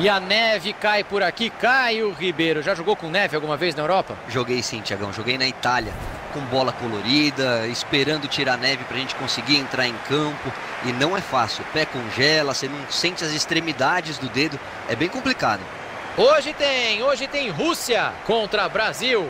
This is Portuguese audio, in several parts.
E a neve cai por aqui. Caio Ribeiro, já jogou com neve alguma vez na Europa? Joguei sim, Tiagão. Joguei na Itália, com bola colorida, esperando tirar neve para a gente conseguir entrar em campo. E não é fácil. O pé congela, você não sente as extremidades do dedo. É bem complicado. Hoje tem, hoje tem Rússia contra Brasil.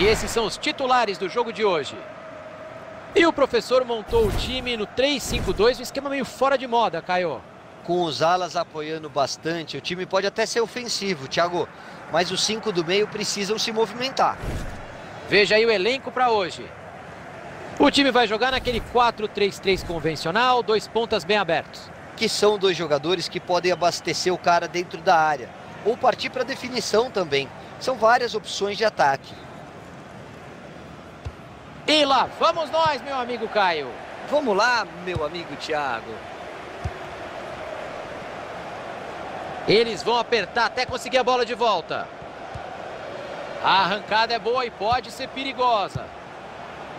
E esses são os titulares do jogo de hoje. E o professor montou o time no 3-5-2, um esquema meio fora de moda, Caio. Com os alas apoiando bastante, o time pode até ser ofensivo, Thiago, mas os cinco do meio precisam se movimentar. Veja aí o elenco para hoje. O time vai jogar naquele 4-3-3 convencional, dois pontas bem abertos. Que são dois jogadores que podem abastecer o cara dentro da área, ou partir para definição também. São várias opções de ataque. E lá vamos nós, meu amigo Caio. Vamos lá, meu amigo Thiago. Eles vão apertar até conseguir a bola de volta. A arrancada é boa e pode ser perigosa.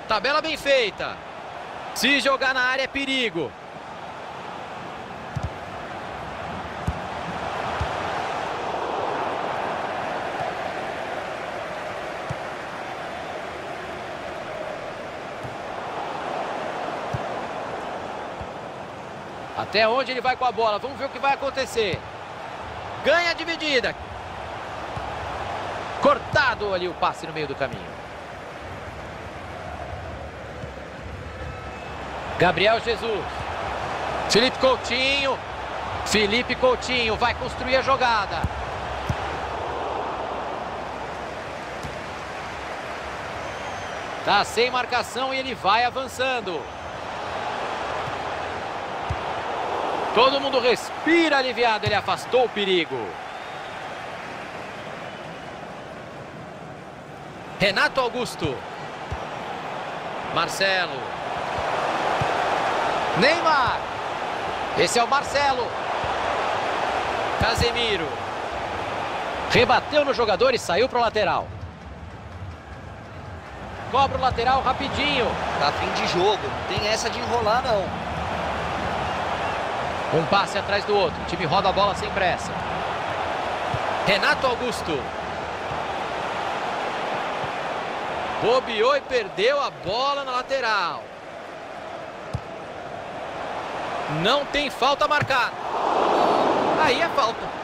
Tabela bem feita. Se jogar na área é perigo. Até onde ele vai com a bola? Vamos ver o que vai acontecer. Ganha a dividida. Cortado ali o passe no meio do caminho. Gabriel Jesus. Felipe Coutinho. Felipe Coutinho vai construir a jogada. Tá sem marcação e ele vai avançando. Todo mundo respira aliviado, ele afastou o perigo. Renato Augusto. Marcelo. Neymar. Esse é o Marcelo. Casemiro. Rebateu no jogador e saiu para o lateral. Cobra o lateral rapidinho. Tá fim de jogo, não tem essa de enrolar não. Um passe atrás do outro. O time roda a bola sem pressa. Renato Augusto. Bobeou e perdeu a bola na lateral. Não tem falta marcada. Aí é falta.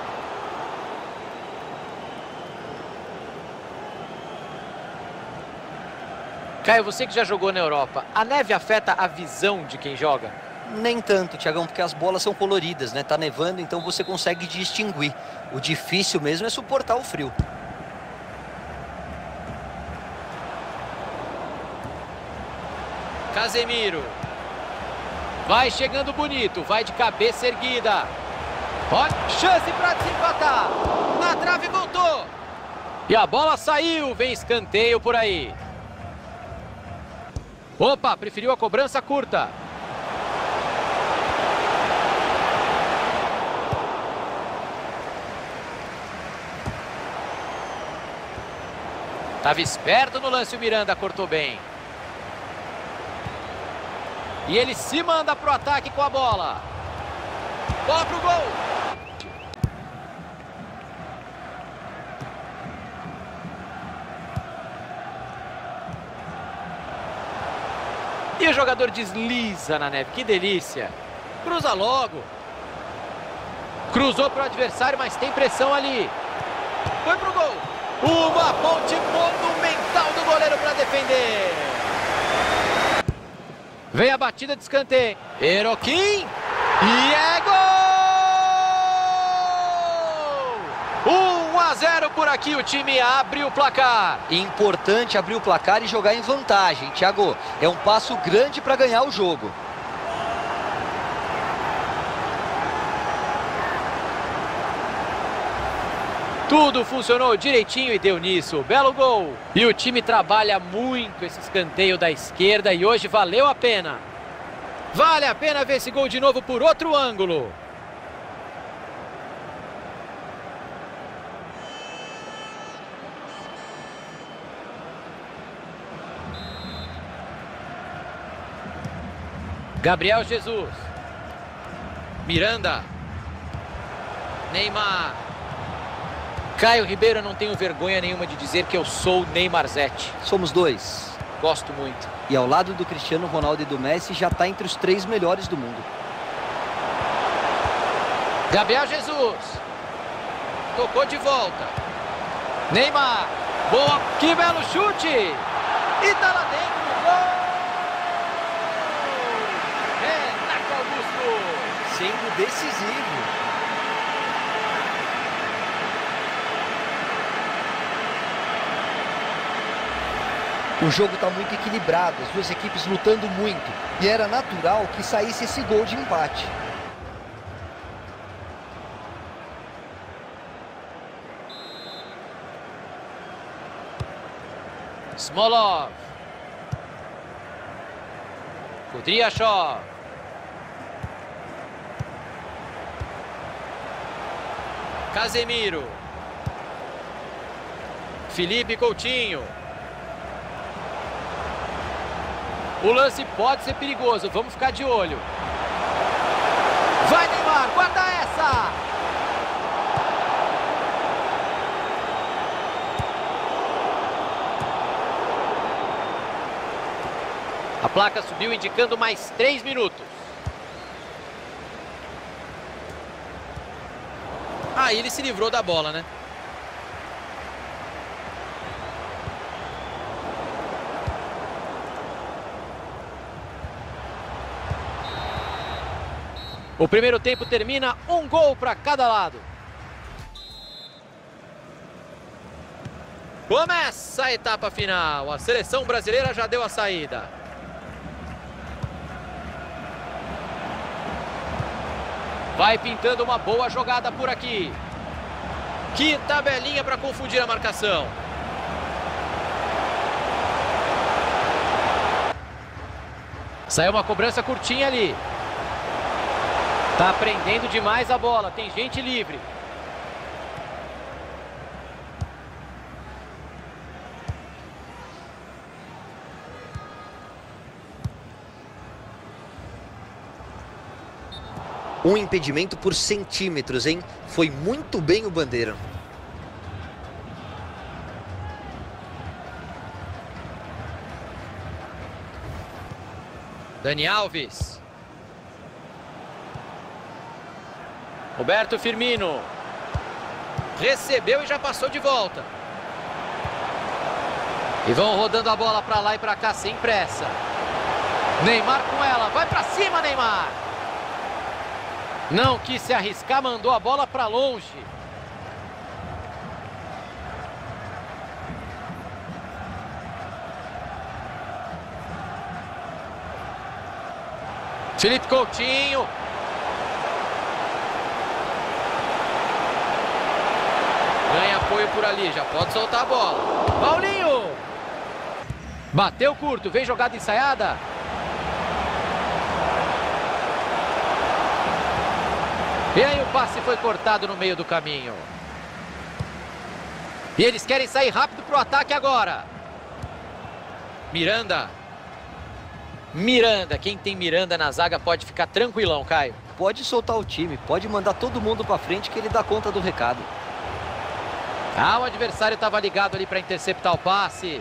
Caio, você que já jogou na Europa, a neve afeta a visão de quem joga? Nem tanto, Tiagão, porque as bolas são coloridas, né? Tá nevando, então você consegue distinguir. O difícil mesmo é suportar o frio. Casemiro. Vai chegando bonito, vai de cabeça erguida. Pode, chance para desempatar. Na trave voltou. E a bola saiu, vem escanteio por aí. Opa, preferiu a cobrança curta. Estava esperto no lance o Miranda, cortou bem. E ele se manda para o ataque com a bola. Bola para o gol. E o jogador desliza na neve. Que delícia. Cruza logo. Cruzou para o adversário, mas tem pressão ali. Foi para o gol. Uma ponte monumental do goleiro para defender. Vem a batida de escanteio. Eroquim. E é gol! 1 a a 0 por aqui, o time abre o placar. Importante abrir o placar e jogar em vantagem, Thiago. É um passo grande para ganhar o jogo. Tudo funcionou direitinho e deu nisso. Belo gol. E o time trabalha muito esse escanteio da esquerda e hoje valeu a pena. Vale a pena ver esse gol de novo por outro ângulo. Gabriel Jesus. Miranda. Neymar. Caio Ribeiro, eu não tenho vergonha nenhuma de dizer que eu sou Neymar Zete. Somos dois. Gosto muito. E ao lado do Cristiano Ronaldo e do Messi, já está entre os três melhores do mundo. Gabriel Jesus. Tocou de volta. Neymar. Boa. Que belo chute. E tá lá dentro. Gol. Renato Augusto. Sendo decisivo. O jogo está muito equilibrado, as duas equipes lutando muito. E era natural que saísse esse gol de empate. Smolov. Kudryashov. Casemiro. Felipe Coutinho. O lance pode ser perigoso, vamos ficar de olho. Vai Neymar, guarda essa! A placa subiu indicando mais três minutos. Aí ah, ele se livrou da bola, né? O primeiro tempo termina um gol para cada lado. Começa a etapa final. A seleção brasileira já deu a saída. Vai pintando uma boa jogada por aqui. Que tabelinha para confundir a marcação. Saiu uma cobrança curtinha ali. Tá prendendo demais a bola, tem gente livre. Um impedimento por centímetros, hein? Foi muito bem o Bandeira. Dani Alves. Roberto Firmino. Recebeu e já passou de volta. E vão rodando a bola para lá e para cá sem pressa. Neymar com ela. Vai para cima, Neymar. Não quis se arriscar, mandou a bola para longe. Felipe Coutinho. Apoio por ali, já pode soltar a bola. Paulinho! Bateu curto, vem jogada ensaiada. E aí o passe foi cortado no meio do caminho. E eles querem sair rápido para o ataque agora. Miranda. Miranda, quem tem Miranda na zaga pode ficar tranquilão, Caio. Pode soltar o time, pode mandar todo mundo para frente que ele dá conta do recado. Ah, o adversário estava ligado ali para interceptar o passe.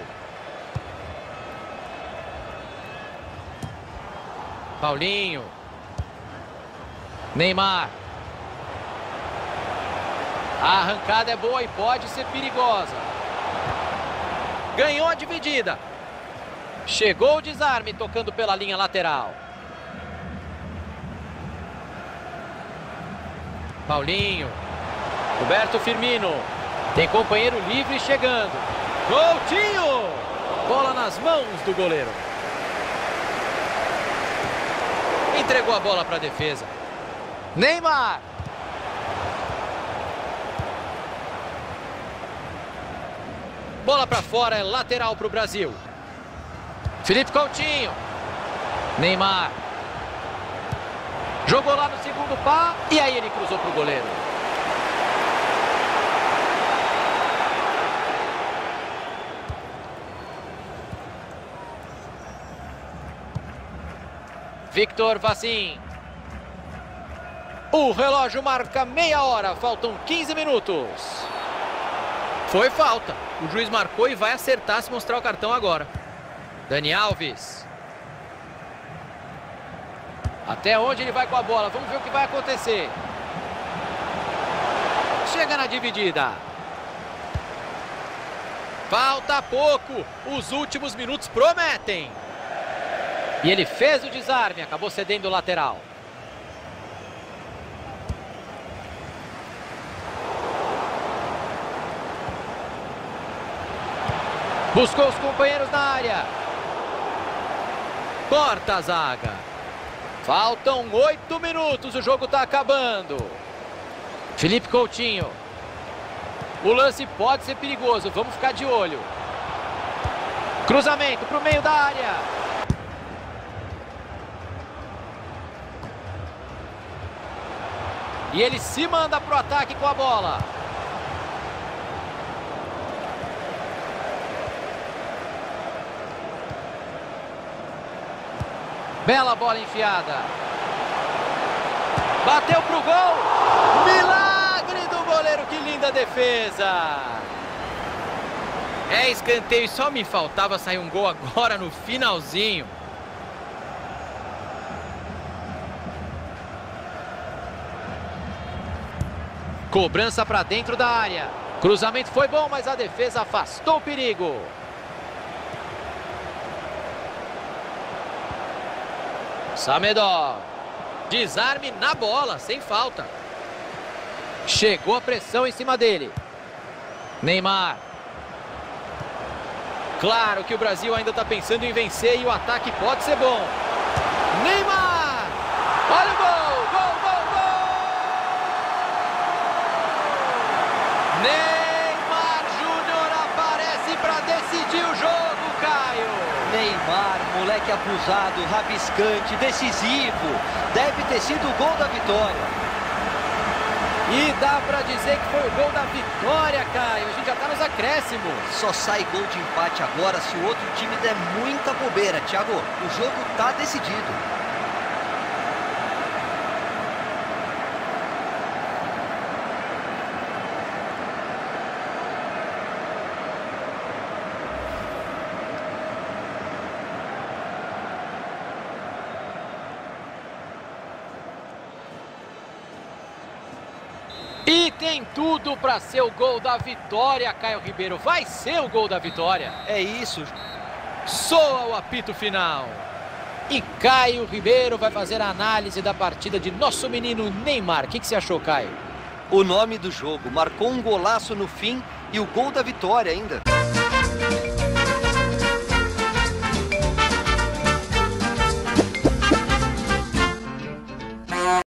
Paulinho. Neymar. A arrancada é boa e pode ser perigosa. Ganhou a dividida. Chegou o desarme tocando pela linha lateral. Paulinho. Roberto Firmino. Tem companheiro livre chegando. Coutinho! Bola nas mãos do goleiro. Entregou a bola para a defesa. Neymar. Bola para fora, é lateral para o Brasil. Felipe Coutinho. Neymar. Jogou lá no segundo pá e aí ele cruzou para o goleiro. Victor Vassin. O relógio marca meia hora, faltam 15 minutos. Foi falta. O juiz marcou e vai acertar se mostrar o cartão agora. Dani Alves. Até onde ele vai com a bola? Vamos ver o que vai acontecer. Chega na dividida. Falta pouco. Os últimos minutos prometem. E ele fez o desarme, acabou cedendo o lateral. Buscou os companheiros na área. Corta a zaga. Faltam oito minutos, o jogo está acabando. Felipe Coutinho. O lance pode ser perigoso, vamos ficar de olho. Cruzamento para o meio da área. E ele se manda para o ataque com a bola. Bela bola enfiada. Bateu pro gol. Milagre do goleiro, que linda defesa. É escanteio, só me faltava sair um gol agora no finalzinho. Cobrança para dentro da área. Cruzamento foi bom, mas a defesa afastou o perigo. Samedov. Desarme na bola, sem falta. Chegou a pressão em cima dele. Neymar. Claro que o Brasil ainda está pensando em vencer e o ataque pode ser bom. Neymar! Olha o gol gol, gol! Neymar Júnior aparece para decidir o jogo, Caio. Neymar, moleque abusado, rabiscante, decisivo. Deve ter sido o gol da vitória. E dá para dizer que foi o gol da vitória, Caio. A gente já está nos acréscimos. Só sai gol de empate agora se o outro time der muita bobeira. Thiago, o jogo está decidido. Tem tudo para ser o gol da vitória, Caio Ribeiro. Vai ser o gol da vitória. É isso. Soa o apito final. E Caio Ribeiro vai fazer a análise da partida de nosso menino Neymar. O que, que você achou, Caio? O nome do jogo. Marcou um golaço no fim e o gol da vitória ainda.